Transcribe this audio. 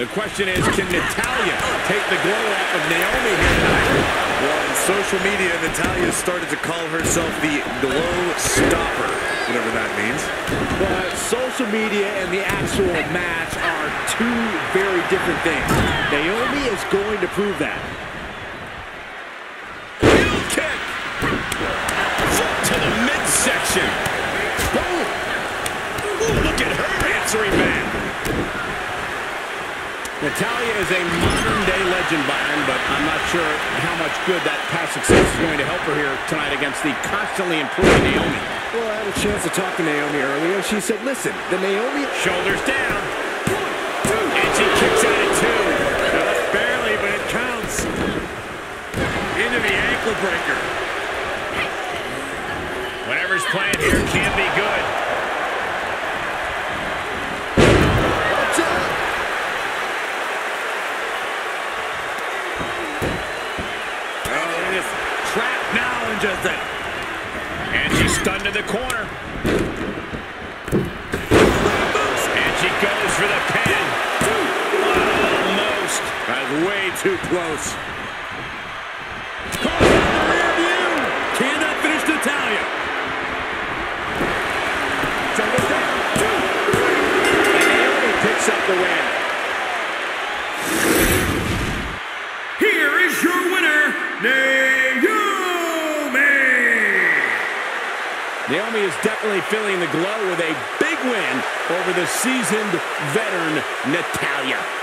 The question is, can Natalya take the glow off of Naomi here tonight? Well, on social media, Natalya started to call herself the glow stopper, whatever that means. But social media and the actual match are two very different things. Naomi is going to prove that. Heel kick. Foot to the midsection. Boom. Ooh, look at her answering back. Natalya is a modern-day legend, Byron, but I'm not sure how much good that past success is going to help her here tonight against the constantly improving Naomi. Well, I had a chance to talk to Naomi earlier. She said, listen, the Naomi... Shoulders down. two, And she kicks out at two. Just barely, but it counts. Into the ankle breaker. Whatever's playing here can't be good. Watch out! Oh, it is trapped now and just a... And she's stunned in the corner. And she goes for the pin. Almost. That's way too close. Natalya? And Naomi picks up the win. Naomi is definitely feeling the glow with a big win over the seasoned veteran Natalya.